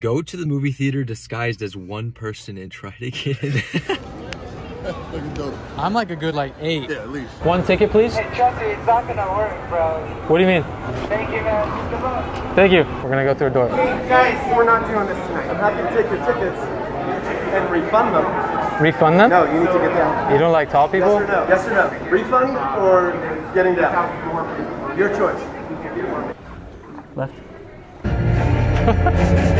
Go to the movie theater disguised as one person and try to get in. I'm like a good like eight. Yeah, at least. One ticket, please. Hey, trust me, it's not gonna work, bro. What do you mean? Thank you, man. Good luck. Thank you. We're gonna go through a door. Guys, we're not doing this tonight. I'm happy to take your tickets and refund them. Refund them? No, you need to get down. You don't like tall people? Yes or no? Yes or no? Refund or getting down? Your choice. Left.